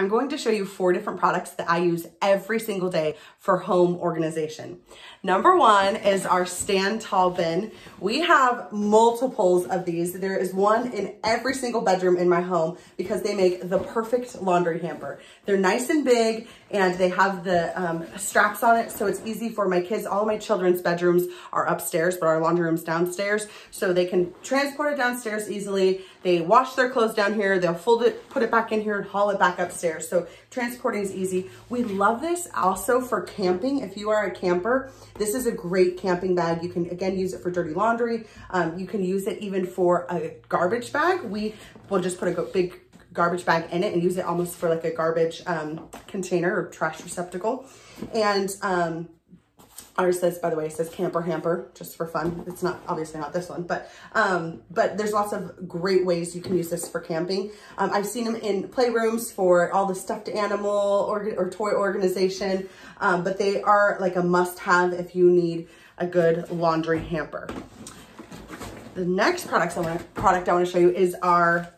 I'm going to show you four different products that I use every single day for home organization. Number one is our stand tall bin. We have multiples of these. There is one in every single bedroom in my home because they make the perfect laundry hamper. They're nice and big and they have the um, straps on it so it's easy for my kids. All my children's bedrooms are upstairs but our laundry room's downstairs so they can transport it downstairs easily. They wash their clothes down here, they'll fold it, put it back in here and haul it back upstairs. So transporting is easy. We love this also for camping. If you are a camper, this is a great camping bag. You can, again, use it for dirty laundry. Um, you can use it even for a garbage bag. We will just put a big garbage bag in it and use it almost for like a garbage um, container or trash receptacle. And um, Ours says, by the way, it says camper hamper, just for fun. It's not, obviously not this one, but um, but there's lots of great ways you can use this for camping. Um, I've seen them in playrooms for all the stuffed animal or, or toy organization, um, but they are like a must-have if you need a good laundry hamper. The next products I want, product I want to show you is our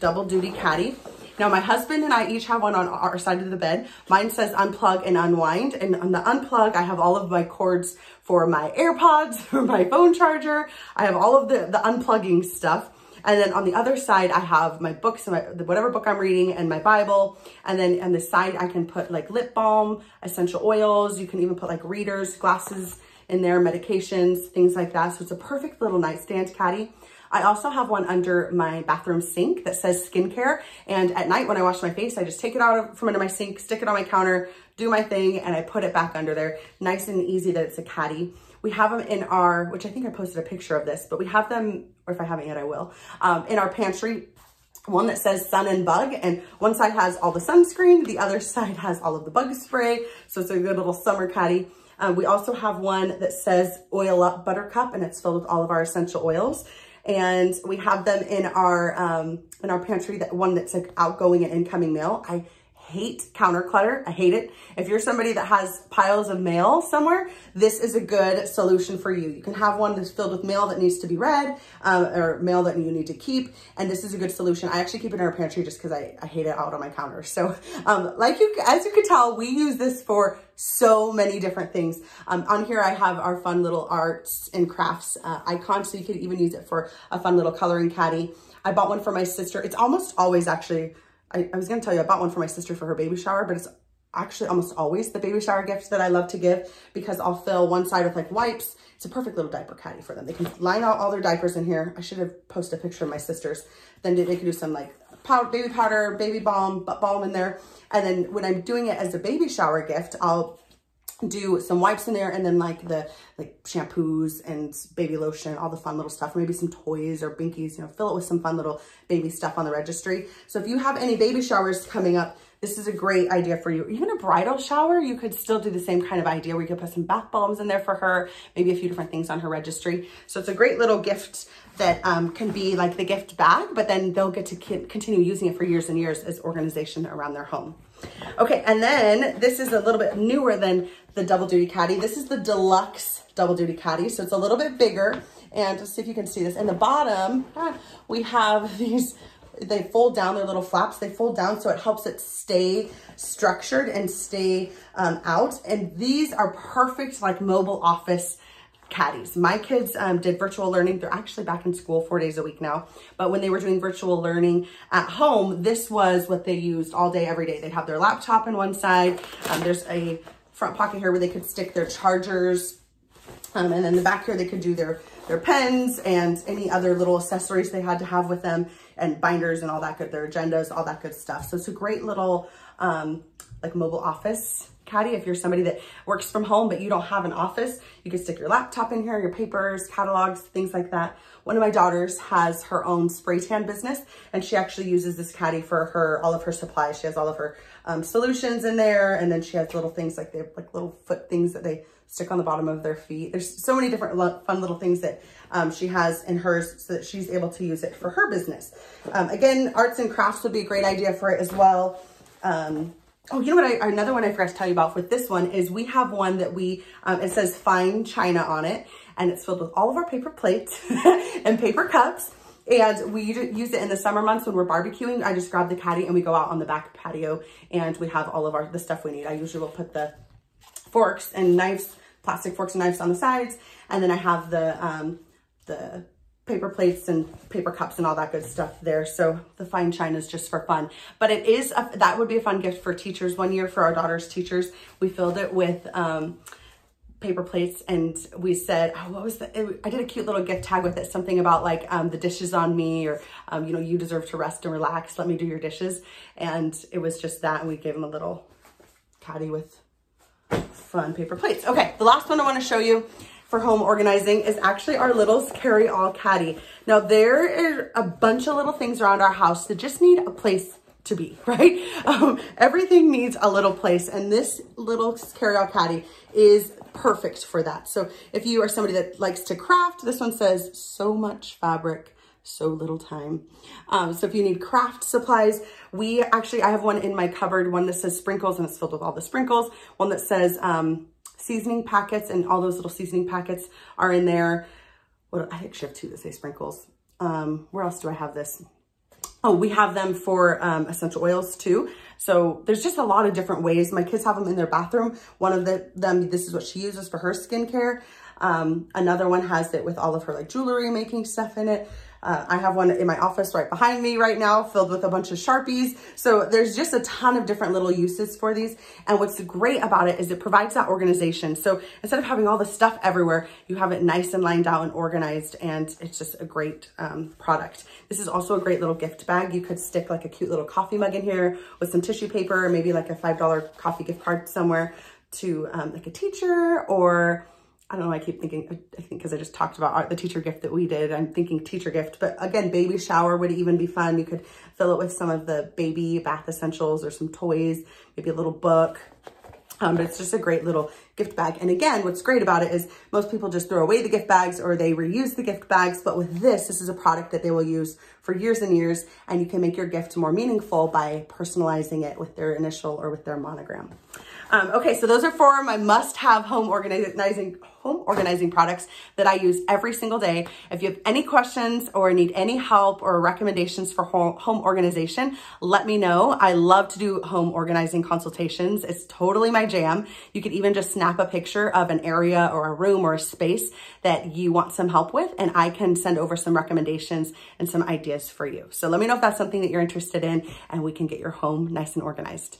double duty caddy. Now my husband and I each have one on our side of the bed. Mine says unplug and unwind. And on the unplug, I have all of my cords for my AirPods, for my phone charger. I have all of the, the unplugging stuff. And then on the other side, I have my books, my, whatever book I'm reading and my Bible. And then on the side, I can put like lip balm, essential oils. You can even put like readers, glasses in there, medications, things like that. So it's a perfect little nightstand caddy. I also have one under my bathroom sink that says skincare. And at night when I wash my face, I just take it out from under my sink, stick it on my counter, do my thing, and I put it back under there. Nice and easy that it's a caddy. We have them in our, which I think I posted a picture of this, but we have them, or if I haven't yet, I will, um, in our pantry one that says sun and bug and one side has all the sunscreen the other side has all of the bug spray so it's a good little summer caddy um, we also have one that says oil up buttercup and it's filled with all of our essential oils and we have them in our um, in our pantry, that one that's like outgoing and incoming mail. I hate counter clutter. I hate it. If you're somebody that has piles of mail somewhere, this is a good solution for you. You can have one that's filled with mail that needs to be read um, or mail that you need to keep. And this is a good solution. I actually keep it in our pantry just because I, I hate it out on my counter. So um, like you, as you can tell, we use this for so many different things. Um, on here, I have our fun little arts and crafts uh, icon. So you could even use it for a fun little coloring caddy. I bought one for my sister. It's almost always actually I, I was going to tell you, I bought one for my sister for her baby shower, but it's actually almost always the baby shower gift that I love to give because I'll fill one side with like wipes. It's a perfect little diaper caddy for them. They can line out all their diapers in here. I should have posted a picture of my sister's. Then they can do some like powder, baby powder, baby balm, butt balm in there. And then when I'm doing it as a baby shower gift, I'll do some wipes in there and then like the like shampoos and baby lotion, all the fun little stuff, maybe some toys or binkies, you know, fill it with some fun little baby stuff on the registry. So if you have any baby showers coming up, this is a great idea for you. Even a bridal shower, you could still do the same kind of idea where you could put some bath bombs in there for her, maybe a few different things on her registry. So it's a great little gift that um, can be like the gift bag, but then they'll get to continue using it for years and years as organization around their home. Okay, and then this is a little bit newer than the double duty caddy. This is the deluxe double duty caddy, so it's a little bit bigger. And see if you can see this. In the bottom, ah, we have these, they fold down, their little flaps, they fold down so it helps it stay structured and stay um, out. And these are perfect like mobile office caddies. My kids um, did virtual learning. They're actually back in school four days a week now. But when they were doing virtual learning at home, this was what they used all day, every day. They'd have their laptop in one side. Um, there's a front pocket here where they could stick their chargers. Um, and then the back here, they could do their, their pens and any other little accessories they had to have with them and binders and all that good, their agendas, all that good stuff. So it's a great little um, like mobile office caddy. If you're somebody that works from home, but you don't have an office, you can stick your laptop in here, your papers, catalogs, things like that. One of my daughters has her own spray tan business and she actually uses this caddy for her, all of her supplies. She has all of her um, solutions in there. And then she has little things like they have like little foot things that they stick on the bottom of their feet. There's so many different fun little things that um, she has in hers so that she's able to use it for her business. Um, again, arts and crafts would be a great idea for it as well. Um, Oh, you know what? I, another one I forgot to tell you about with this one is we have one that we, um, it says fine china on it and it's filled with all of our paper plates and paper cups. And we use it in the summer months when we're barbecuing. I just grab the caddy and we go out on the back patio and we have all of our the stuff we need. I usually will put the forks and knives, plastic forks and knives on the sides. And then I have the, um, the paper plates and paper cups and all that good stuff there. So the fine china is just for fun. But it is, a, that would be a fun gift for teachers. One year for our daughter's teachers, we filled it with um, paper plates and we said, oh, what was the, I did a cute little gift tag with it, something about like um, the dishes on me or, um, you know, you deserve to rest and relax, let me do your dishes. And it was just that and we gave them a little caddy with fun paper plates. Okay, the last one I wanna show you for home organizing is actually our little carry-all caddy. Now there are a bunch of little things around our house that just need a place to be, right? Um, everything needs a little place and this little carry-all caddy is perfect for that. So if you are somebody that likes to craft, this one says so much fabric, so little time. Um, so if you need craft supplies, we actually, I have one in my cupboard, one that says sprinkles and it's filled with all the sprinkles, one that says um, seasoning packets and all those little seasoning packets are in there. What, I actually have two that say sprinkles. Um, where else do I have this? Oh, we have them for um, essential oils too. So there's just a lot of different ways. My kids have them in their bathroom. One of the, them, this is what she uses for her skincare. Um, another one has it with all of her like jewelry making stuff in it. Uh, I have one in my office right behind me right now filled with a bunch of Sharpies. So there's just a ton of different little uses for these. And what's great about it is it provides that organization. So instead of having all the stuff everywhere, you have it nice and lined out and organized. And it's just a great um, product. This is also a great little gift bag. You could stick like a cute little coffee mug in here with some tissue paper, maybe like a $5 coffee gift card somewhere to um, like a teacher or I don't know, I keep thinking, I think because I just talked about the teacher gift that we did, I'm thinking teacher gift, but again, baby shower would even be fun. You could fill it with some of the baby bath essentials or some toys, maybe a little book. Um, but it's just a great little gift bag. And again, what's great about it is most people just throw away the gift bags or they reuse the gift bags. But with this, this is a product that they will use for years and years. And you can make your gift more meaningful by personalizing it with their initial or with their monogram. Um, okay, so those are four of my must-have home organizing home organizing products that I use every single day. If you have any questions or need any help or recommendations for home, home organization, let me know. I love to do home organizing consultations. It's totally my jam. You could even just snap a picture of an area or a room or a space that you want some help with, and I can send over some recommendations and some ideas for you. So let me know if that's something that you're interested in, and we can get your home nice and organized.